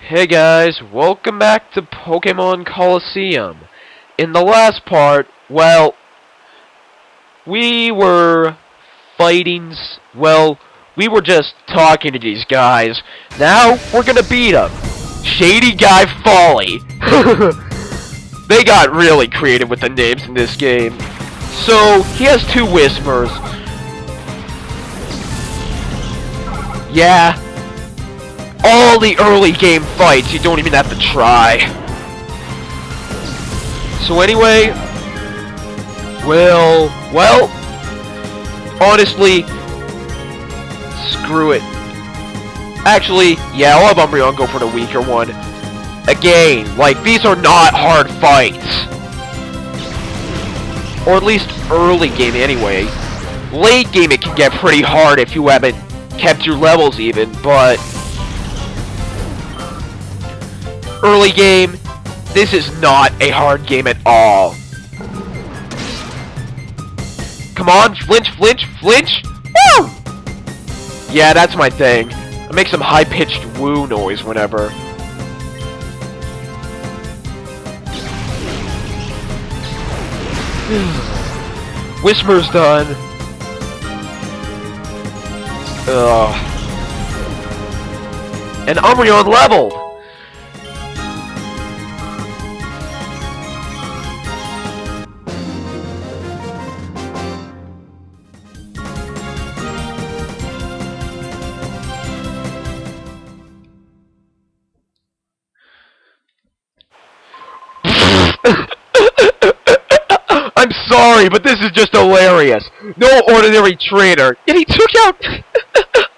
Hey guys, welcome back to Pokemon Colosseum. In the last part, well, we were fighting, well, we were just talking to these guys. Now, we're gonna beat them. Shady Guy Folly. they got really creative with the names in this game. So, he has two Whismurs. Yeah, all the early game fights, you don't even have to try. So anyway, well, well, honestly, screw it. Actually, yeah, I'll have Umbreon go for the weaker one. Again, like, these are not hard fights. Or at least early game anyway. Late game it can get pretty hard if you haven't kept your levels even, but early game, this is not a hard game at all. Come on, flinch, flinch, flinch! Woo! Yeah, that's my thing. I make some high-pitched woo noise whenever. Whismur's done. Ugh. And Umbreon leveled! Sorry, but this is just hilarious. No ordinary trainer. And he took out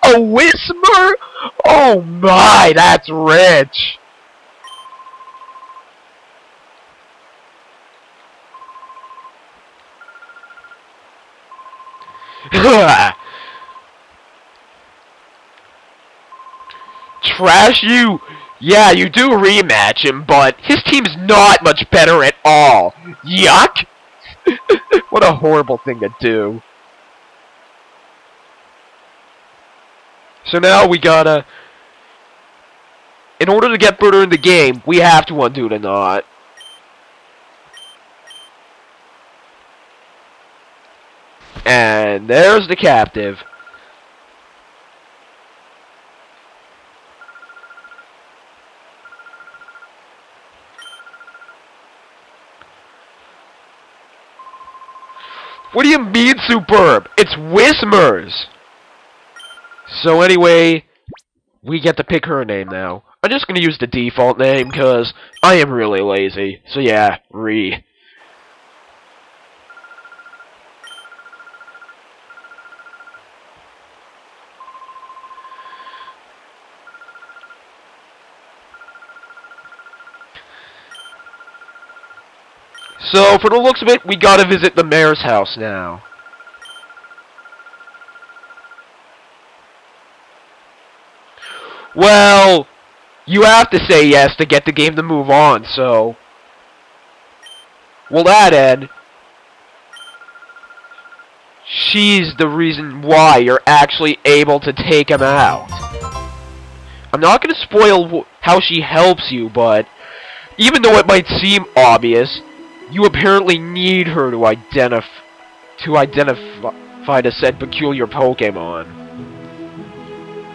a Whismur? Oh my, that's rich. Trash you. Yeah, you do rematch him, but his team's not much better at all. Yuck! What a horrible thing to do. So now we gotta... In order to get further in the game, we have to undo the knot. And there's the captive. What do you mean superb? It's Whismurs! So anyway, we get to pick her name now. I'm just gonna use the default name, because I am really lazy. So yeah, Re. So, for the looks of it, we gotta visit the mayor's house now. Well, you have to say yes to get the game to move on, so... Well, that end, she's the reason why you're actually able to take him out. I'm not gonna spoil wh- how she helps you, but even though it might seem obvious, you apparently need her to identif to identify the said peculiar Pokemon.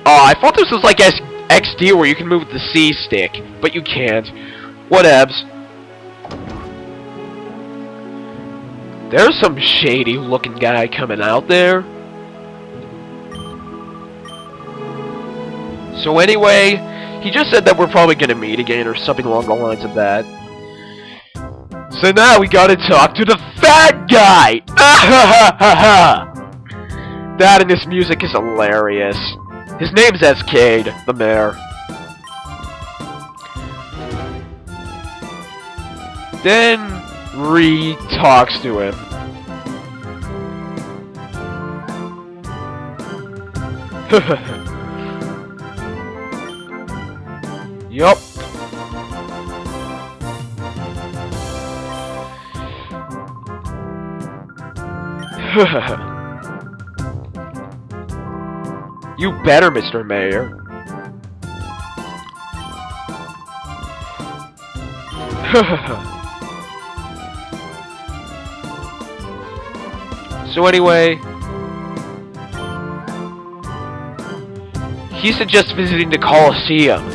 Oh, I thought this was like S XD where you can move with the C stick, but you can't. Whatevs. There's some shady looking guy coming out there. So anyway, he just said that we're probably gonna meet again or something along the lines of that. So now we gotta talk to the fat guy! that and this music is hilarious. His name's Escade, the mayor. Then Ree talks to him. yup. You better, Mr. Mayor. so anyway, he suggests visiting the Colosseum.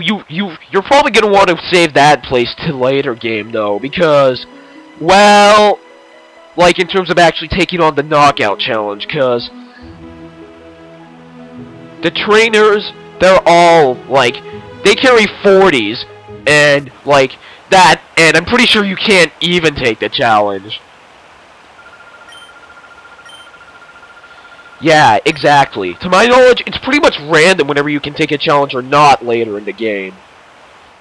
You you you're probably gonna want to save that place to later game though, because well, like in terms of actually taking on the knockout challenge, because the trainers they're all like they carry 40s and like that and I'm pretty sure you can't even take the challenge. Yeah, exactly. To my knowledge, it's pretty much random whenever you can take a challenge or not later in the game.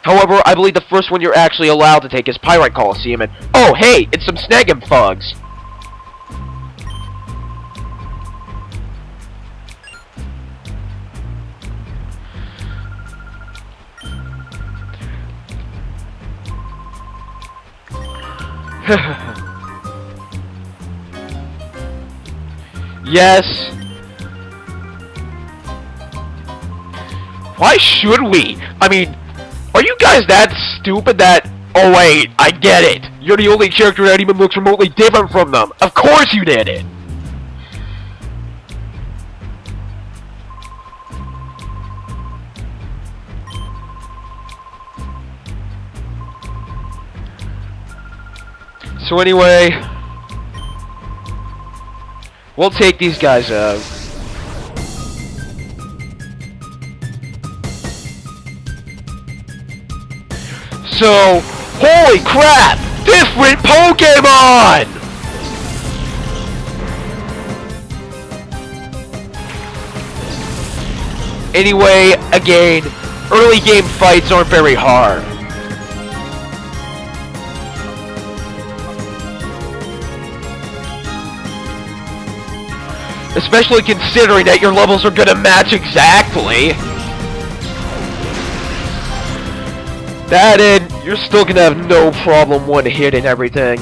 However, I believe the first one you're actually allowed to take is Pyrite Colosseum, and oh hey, it's some Snagem yes. Why should we? I mean, are you guys that stupid that... Oh wait, I get it. You're the only character that even looks remotely different from them. Of course you did it. So anyway, we'll take these guys out. So, holy crap! Different Pokemon! Anyway, again, early game fights aren't very hard. Especially considering that your levels are gonna match exactly. That in, you're still gonna have no problem one hit and everything.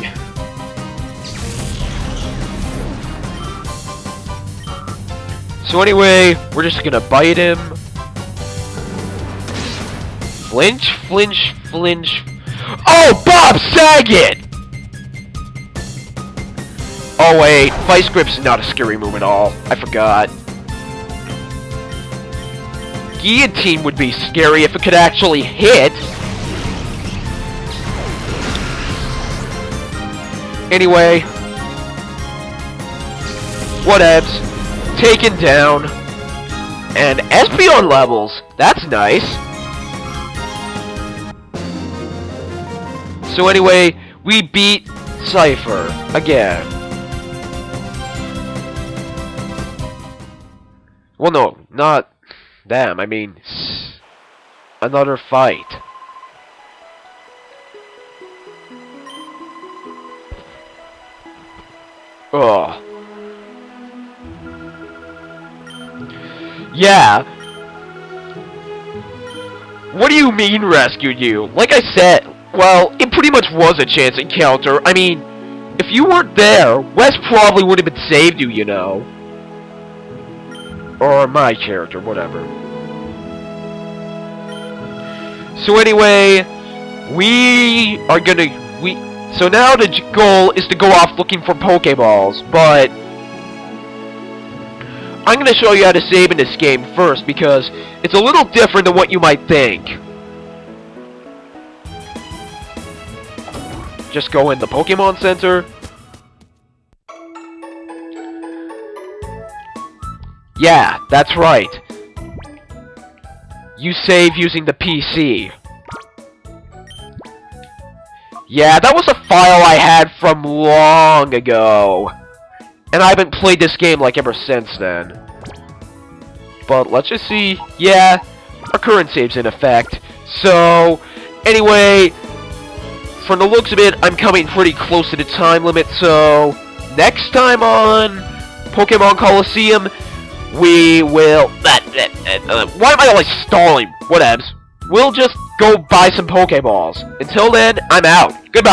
So anyway, we're just gonna bite him. Flinch, flinch, flinch. Oh, Bob Saget! Oh wait, Vice Grip's not a scary move at all. I forgot. Guillotine would be scary if it could actually hit. Anyway. Whatevs. Taken down. And Espeon levels. That's nice. So anyway, we beat Cipher again. Well, no, not them. I mean, another fight. Ugh. Yeah. What do you mean rescued you? Like I said, well, it pretty much was a chance encounter. I mean, if you weren't there, Wes probably would have been saved you, you know. Or my character, whatever. So anyway, we are gonna... we. So now the goal is to go off looking for Pokeballs, but... I'm gonna show you how to save in this game first, because it's a little different than what you might think. Just go in the Pokemon Center, Yeah, that's right. You save using the PC. Yeah, that was a file I had from long ago. And I haven't played this game like ever since then. But let's just see. Yeah, our current save's in effect. So, anyway, from the looks of it, I'm coming pretty close to the time limit, so next time on Pokemon Colosseum, we will... Uh, why am I always stalling? Whatevs. We'll just go buy some Pokeballs. Until then, I'm out. Goodbye.